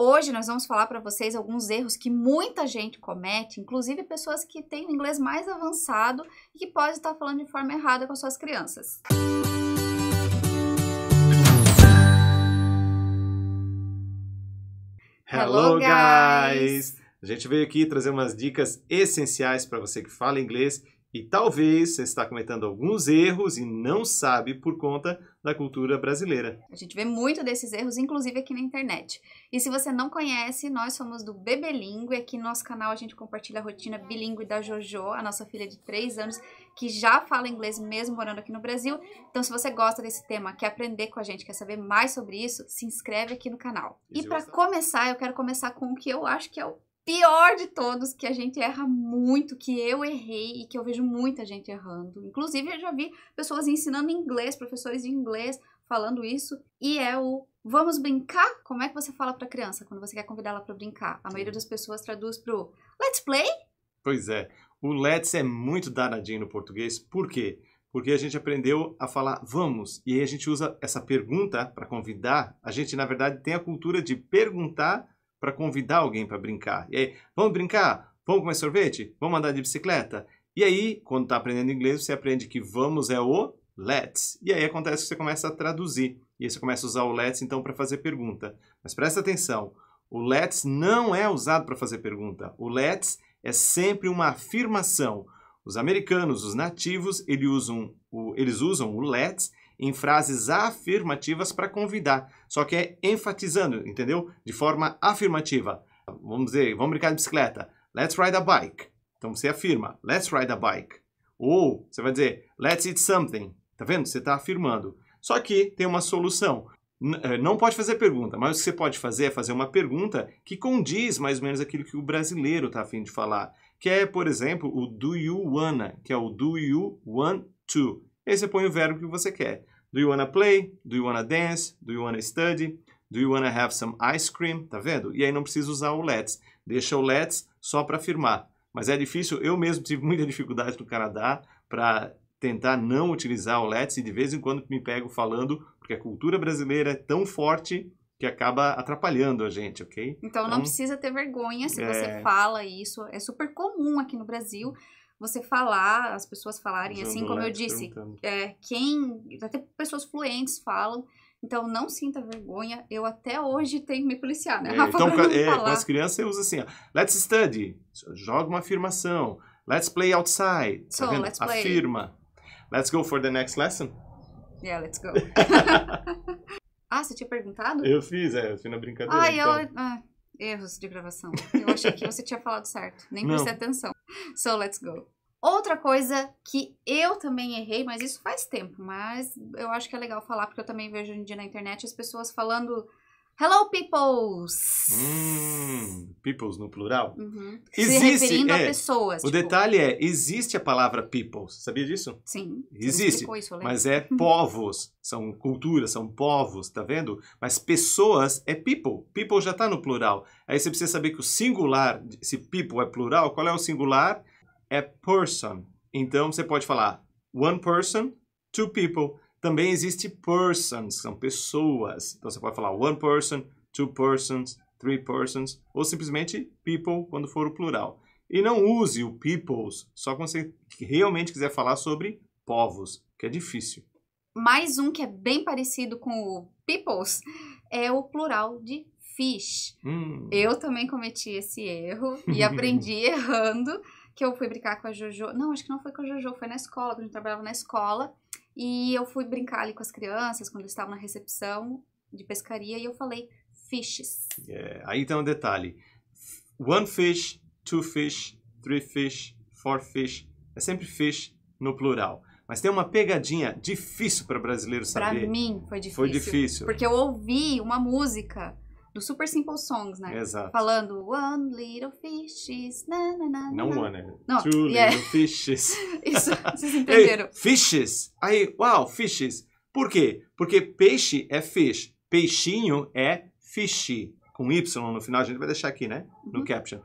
Hoje nós vamos falar para vocês alguns erros que muita gente comete, inclusive pessoas que têm um inglês mais avançado e que podem estar falando de forma errada com as suas crianças. Hello, guys! A gente veio aqui trazer umas dicas essenciais para você que fala inglês e talvez você está cometendo alguns erros e não sabe por conta da cultura brasileira. A gente vê muito desses erros, inclusive aqui na internet. E se você não conhece, nós somos do Bebelingue. Aqui no nosso canal a gente compartilha a rotina bilíngue da Jojo, a nossa filha de 3 anos, que já fala inglês mesmo morando aqui no Brasil. Então, se você gosta desse tema, quer aprender com a gente, quer saber mais sobre isso, se inscreve aqui no canal. E, e para começar, eu quero começar com o que eu acho que é o pior de todos, que a gente erra muito, que eu errei e que eu vejo muita gente errando. Inclusive, eu já vi pessoas ensinando inglês, professores de inglês falando isso, e é o vamos brincar? Como é que você fala para criança quando você quer convidá-la para brincar? A maioria das pessoas traduz pro let's play? Pois é. O let's é muito danadinho no português. Por quê? Porque a gente aprendeu a falar vamos, e aí a gente usa essa pergunta para convidar. A gente, na verdade, tem a cultura de perguntar para convidar alguém para brincar. E aí, vamos brincar? Vamos comer sorvete? Vamos andar de bicicleta? E aí, quando está aprendendo inglês, você aprende que vamos é o let's. E aí acontece que você começa a traduzir. E aí você começa a usar o let's então para fazer pergunta. Mas presta atenção, o let's não é usado para fazer pergunta. O let's é sempre uma afirmação. Os americanos, os nativos, eles usam o, eles usam o let's em frases afirmativas para convidar. Só que é enfatizando, entendeu? De forma afirmativa. Vamos dizer, vamos brincar de bicicleta. Let's ride a bike. Então você afirma, let's ride a bike. Ou você vai dizer, let's eat something. Tá vendo? Você está afirmando. Só que tem uma solução. Eh, não pode fazer pergunta, mas o que você pode fazer é fazer uma pergunta que condiz mais ou menos aquilo que o brasileiro está afim de falar. Que é, por exemplo, o do you wanna, que é o do you want to. Aí você põe o verbo que você quer. Do you wanna play? Do you wanna dance? Do you wanna study? Do you wanna have some ice cream? Tá vendo? E aí não precisa usar o let's. Deixa o let's só para afirmar. Mas é difícil, eu mesmo tive muita dificuldade no Canadá para tentar não utilizar o let's e de vez em quando me pego falando, porque a cultura brasileira é tão forte que acaba atrapalhando a gente, ok? Então, então não precisa ter vergonha se é... você fala isso. É super comum aqui no Brasil você falar, as pessoas falarem assim, como eu disse, é, quem, até pessoas fluentes falam, então não sinta vergonha, eu até hoje tenho que me policiar, né? É, Rafa, então, é, com as crianças você usa assim, ó, let's study, joga uma afirmação, let's play outside, tá so, let's play. afirma, let's go for the next lesson. Yeah, let's go. ah, você tinha perguntado? Eu fiz, é, eu fui na brincadeira. Ah, então. eu... Ah, erros de gravação. Eu achei que você tinha falado certo, nem prestei atenção. So, let's go. Outra coisa que eu também errei, mas isso faz tempo, mas eu acho que é legal falar, porque eu também vejo hoje em dia na internet as pessoas falando Hello, peoples! Hum, peoples no plural? Uhum. Existe, Se referindo é, a pessoas. O tipo... detalhe é, existe a palavra peoples, sabia disso? Sim. Existe, isso, mas é povos, são culturas, são povos, tá vendo? Mas pessoas é people, people já está no plural. Aí você precisa saber que o singular, se people é plural, qual é o singular? É person. Então você pode falar one person, two people também existe persons, são pessoas. Então você pode falar one person, two persons, three persons, ou simplesmente people quando for o plural. E não use o peoples só quando você realmente quiser falar sobre povos, que é difícil. Mais um que é bem parecido com o peoples é o plural de fish. Hum. Eu também cometi esse erro e aprendi errando que eu fui brincar com a Jojo. Não, acho que não foi com a Jojo, foi na escola, quando a gente trabalhava na escola. E eu fui brincar ali com as crianças quando estavam na recepção de pescaria e eu falei fishes. Yeah. Aí tem um detalhe: one fish, two fish, three fish, four fish. É sempre fish no plural. Mas tem uma pegadinha difícil para brasileiro saber. Para mim foi difícil. Foi difícil. Porque eu ouvi uma música do Super Simple Songs, né? Exato. Falando One Little Fishes, na, na, na, Não one, é Não, Two yeah. Little Fishes. Isso, vocês entenderam. Hey, fishes. Aí, uau, fishes. Por quê? Porque peixe é fish, peixinho é fishy. Com Y no final, a gente vai deixar aqui, né? No uhum. caption.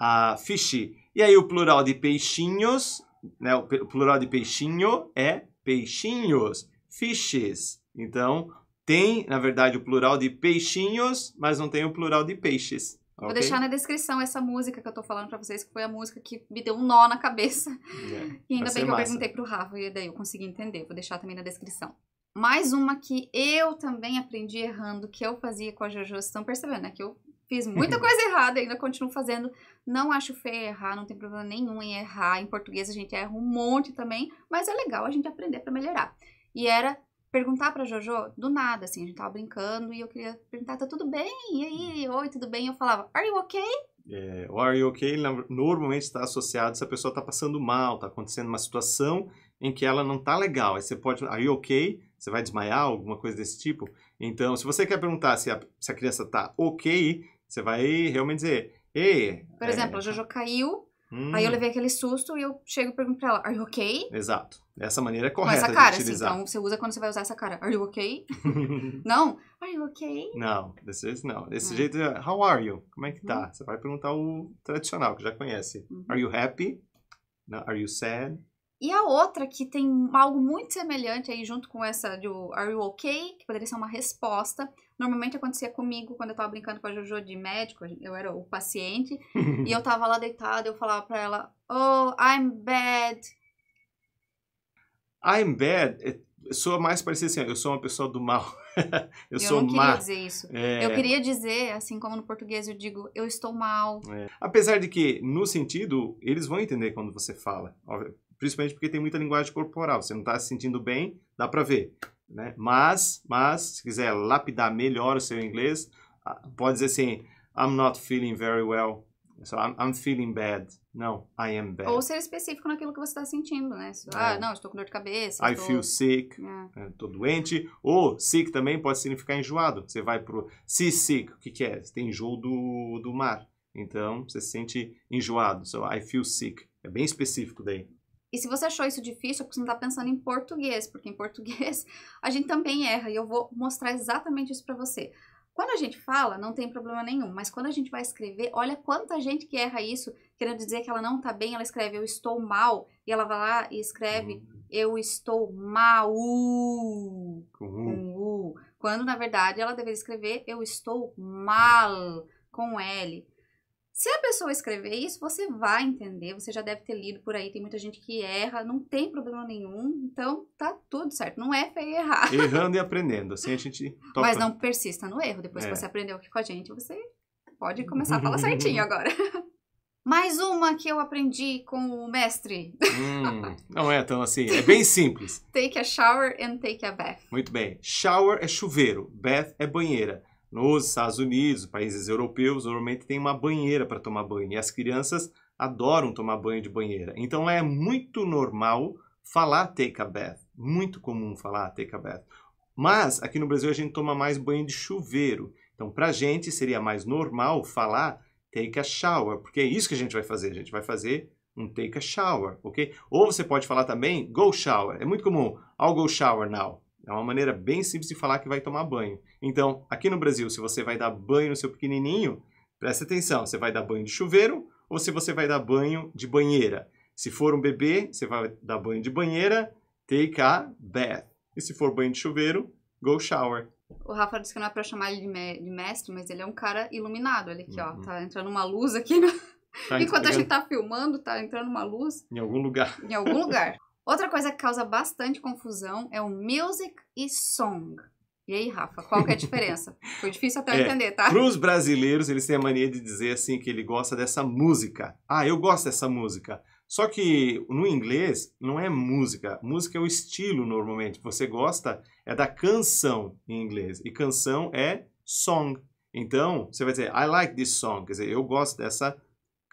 Uh, fishy. E aí o plural de peixinhos, né? O plural de peixinho é peixinhos. Fishes. Então, Tem, na verdade, o plural de peixinhos, mas não tem o plural de peixes. Vou ok? deixar na descrição essa música que eu tô falando pra vocês, que foi a música que me deu um nó na cabeça. É, E ainda bem que eu massa. perguntei pro Rafa e daí eu consegui entender. Vou deixar também na descrição. Mais uma que eu também aprendi errando, que eu fazia com a Jojo. Vocês estão percebendo, né? Que eu fiz muita coisa errada e ainda continuo fazendo. Não acho feio errar, não tem problema nenhum em errar. Em português a gente erra um monte também, mas é legal a gente aprender pra melhorar. E era perguntar pra Jojo do nada, assim, a gente tava brincando e eu queria perguntar, tá tudo bem? E aí, oi, tudo bem? Eu falava, are you okay? É, o are you okay normalmente está associado se a pessoa está passando mal, está acontecendo uma situação em que ela não está legal. Aí você pode, are you okay? Você vai desmaiar, alguma coisa desse tipo. Então, se você quer perguntar se a, se a criança está ok, você vai realmente dizer, ei. Por é, exemplo, a Jojo caiu, hum, aí eu levei aquele susto e eu chego e pergunto pra ela, are you okay? Exato. Essa maneira é Com correta essa cara, de assim, utilizar. então você usa quando você vai usar essa cara. Are you okay? Não? Are you okay? não, desse jeito não. Desse Hum. jeito é, how are you? Como é que tá? Você vai perguntar o tradicional, que já conhece. Uhum. Are you happy? Are you sad? E a outra que tem algo muito semelhante aí junto com essa do Are you okay? Que poderia ser uma resposta. Normalmente acontecia comigo quando eu tava brincando com a Jojo de médico, eu era o paciente, e eu tava lá deitada, eu falava pra ela, Oh, I'm bad. I'm bad. é- Soa mais parecido assim, eu sou uma pessoa do mal. eu Eu sou não queria má. dizer isso. É, Eu queria dizer, assim como no português eu digo, eu estou mal. Apesar de que, no sentido, eles vão entender quando você fala. Principalmente porque tem muita linguagem corporal. Você não está se sentindo bem, dá para ver. Né? Mas, mas, se quiser lapidar melhor o seu inglês, ah, pode dizer assim, I'm not feeling very well. So, I'm, I'm feeling bad. Não, I am bad. Ou ser específico naquilo que você está sentindo, né? Ah, É. não, estou com dor de cabeça. I estou... feel sick. É. Estou doente. Ou sick também pode significar enjoado. Você vai pro sea sick. O que, que é? Você tem enjoo do, do mar. Então, você se sente enjoado. So, I feel sick. É bem específico daí. E se você achou isso difícil, é porque você não está pensando em português, porque em português a gente também erra e eu vou mostrar exatamente isso para você. Quando a gente fala, não tem problema nenhum, mas quando a gente vai escrever, olha quanta gente que erra isso, querendo dizer que ela não tá bem, ela escreve eu estou mal, e ela vai lá e escreve eu estou mal Com. U, quando na verdade ela deveria escrever eu estou mal com L. Se a pessoa escrever isso, você vai entender, você já deve ter lido por aí, tem muita gente que erra, não tem problema nenhum, então tá tudo certo, não é feio errar. Errando e aprendendo. Assim a gente toca. Mas não persista no erro, depois É. que você aprendeu aqui com a gente, você pode começar a falar certinho agora. Mais uma que eu aprendi com o mestre. Hum, não é tão assim. É bem simples. Take a shower and take a bath. Muito bem. Shower é chuveiro. Bath é banheira. Nos Estados Unidos, países europeus, normalmente tem uma banheira para tomar banho. E as crianças adoram tomar banho de banheira. Então é muito normal falar take a bath. Muito comum falar take a bath. Mas aqui no Brasil a gente toma mais banho de chuveiro. Então pra gente seria mais normal falar take a shower, porque é isso que a gente vai fazer. A gente vai fazer um take a shower, ok? Ou você pode falar também go shower. É muito comum. I'll go shower now. É uma maneira bem simples de falar que vai tomar banho. Então, aqui no Brasil, se você vai dar banho no seu pequenininho, presta atenção. Você vai dar banho de chuveiro ou se você vai dar banho de banheira. Se for um bebê, você vai dar banho de banheira, take a bath. E se for banho de chuveiro, go shower. O Rafa disse que não é pra chamar ele de, me- de mestre, mas ele é um cara iluminado. Olha aqui, ó. Uhum. Tá entrando uma luz aqui. no- Tá Enquanto a gente tá filmando, tá entrando uma luz Em algum lugar. em algum lugar. Outra coisa que causa bastante confusão é o music e song. E aí, Rafa, qual que é a diferença? Foi difícil até eu É, entender, tá? Para os brasileiros, eles têm a mania de dizer assim que ele gosta dessa música. Ah, eu gosto dessa música. Só que no inglês não é música. Música é o estilo normalmente. Você gosta é da canção em inglês. E canção é song. Então, você vai dizer I like this song. Quer dizer, eu gosto dessa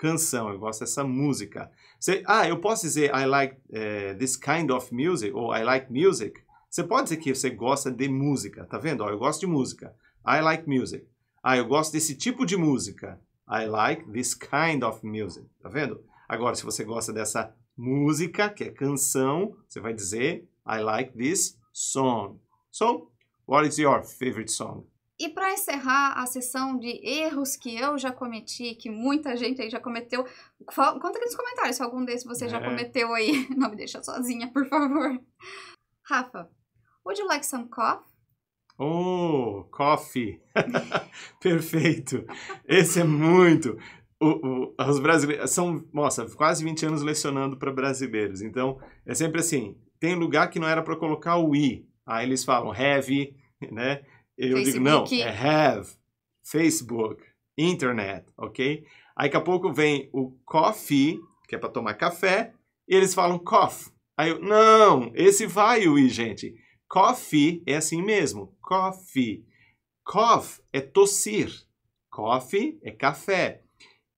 canção, eu gosto dessa música. Você, ah, eu posso dizer I like eh, this kind of music ou I like music. Você pode dizer que você gosta de música, tá vendo? Ó, eu gosto de música. I like music. Ah, eu gosto desse tipo de música. I like this kind of music. Tá vendo? Agora, se você gosta dessa música, que é canção, você vai dizer I like this song. So, what is your favorite song? E para encerrar a sessão de erros que eu já cometi, que muita gente aí já cometeu, conta aqui nos comentários se algum desses você já É. cometeu aí. Não me deixa sozinha, por favor. Rafa, would you like some coffee? Oh, coffee. Perfeito. Esse é muito. O, o, os brasileiros são, nossa, quase 20 anos lecionando para brasileiros. Então, é sempre assim: tem lugar que não era para colocar o i. Aí eles falam have, né? Eu Facebook. digo, não, é have, Facebook, internet, ok? Aí daqui a pouco vem o coffee, que é para tomar café, e eles falam cough. Aí eu, não, esse vai o i, gente. Coffee é assim mesmo, coffee. Cough é tossir. Coffee é café.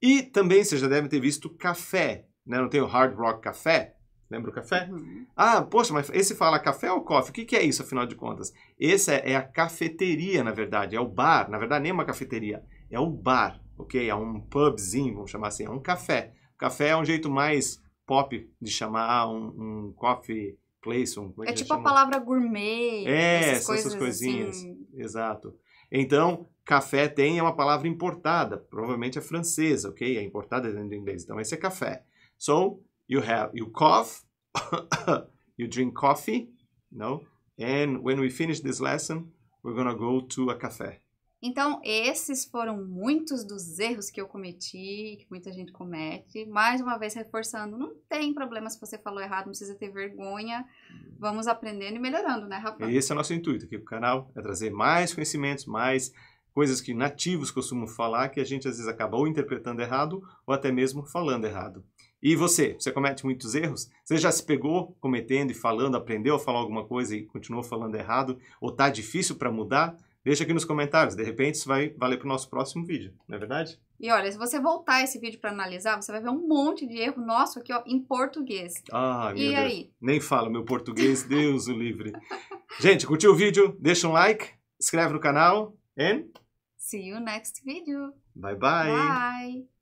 E também você já deve ter visto café, né? Não tem o Hard Rock Café? Lembra o café? Uhum. Ah, poxa, mas esse fala café ou coffee? O que, que é isso, afinal de contas? Esse é, é, a cafeteria, na verdade, é o bar. Na verdade, nem é uma cafeteria, é o bar, ok? É um pubzinho, vamos chamar assim, é um café. Café é um jeito mais pop de chamar um, um coffee place. Um, é, é tipo a palavra gourmet. É, essas, coisas essas coisinhas. Assim. Exato. Então, café tem é uma palavra importada, provavelmente é francesa, ok? É importada dentro do inglês. Então, esse é café. So, you have, you cough, you drink coffee, no? And when we finish this lesson, we're gonna go to a café. Então, esses foram muitos dos erros que eu cometi, que muita gente comete. Mais uma vez, reforçando, não tem problema se você falou errado, não precisa ter vergonha. Vamos aprendendo e melhorando, né, Rafa? Esse é o nosso intuito aqui no canal, é trazer mais conhecimentos, mais coisas que nativos costumam falar, que a gente às vezes acaba ou interpretando errado, ou até mesmo falando errado. E você, você comete muitos erros? Você já se pegou cometendo e falando, aprendeu a falar alguma coisa e continuou falando errado? Ou tá difícil para mudar? Deixa aqui nos comentários, de repente isso vai valer para o nosso próximo vídeo, não é verdade? E olha, se você voltar esse vídeo para analisar, você vai ver um monte de erro nosso aqui ó, em português. Ah, meu e Deus. aí? Nem fala meu português, Deus o livre. Gente, curtiu o vídeo? Deixa um like, inscreve no canal and... See you next video. Bye bye. Bye.